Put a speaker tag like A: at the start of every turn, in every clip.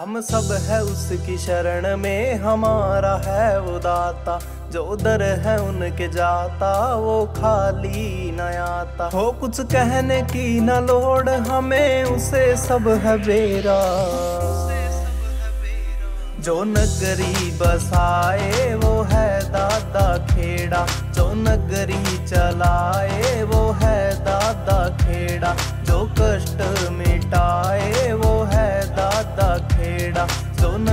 A: हम सब है उसकी शरण में, हमारा है वो दाता। जो उधर है उनके जाता, वो खाली न आता। हो कुछ कहने की न लोड़, हमें उसे सब है बेरा। जो नगरी बसाए, वो है दादा खेड़ा। जो नगरी चलाए, वो है दादा खेड़ा। जो कष्ट मिटाए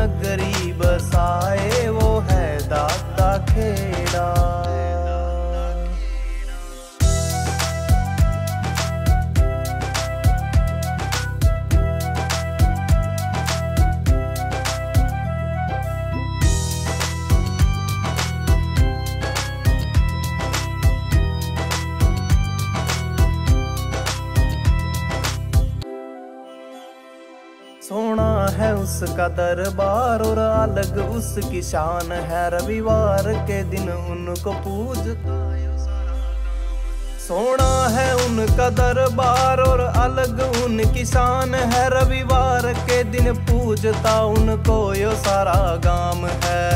A: नगरी बसाए वो है दादा खेड़ा। सोना है उसका दरबार और अलग उसकी शान है। रविवार के दिन उनको पूजता सोना है उनका दरबार और अलग उनकी शान है। रविवार के दिन पूजता उनको यो सारा गाम है।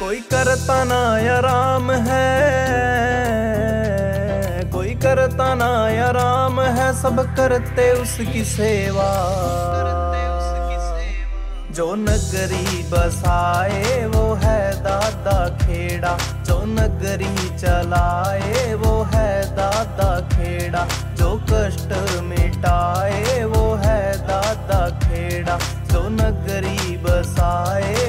A: कोई करता ना आराम है, कोई करता ना आराम सब करते उसकी सेवा। जो नगरी बसाए, वो है दादा खेड़ा। जो नगरी चलाए, वो है दादा खेड़ा। जो कष्ट मिटाए, वो है दादा खेड़ा। जो नगरी बसाए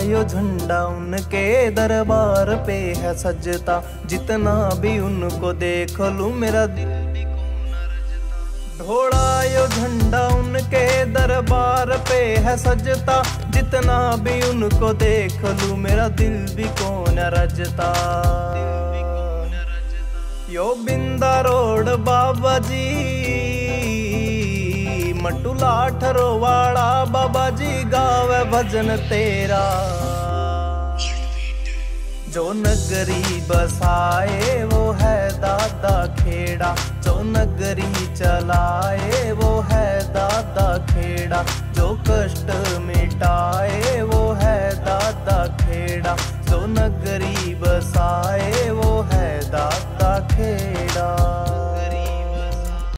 A: यो झंडा उनके दरबार पे है सजता। जितना भी उनको देख लू, मेरा दिल घोड़ा यो झंडा उनके दरबार पे है सजता। जितना भी उनको देख लू, मेरा दिल भी कौन रजता। यो बिंदा रोड बाबा जी। मटू ठरोवाड़ा बाबा जी गावे भजन तेरा। जो नगरी बसाए, वो है दादा खेड़ा। जो नगरी चलाए, वो है दादा खेड़ा। जो कष्ट मिटाए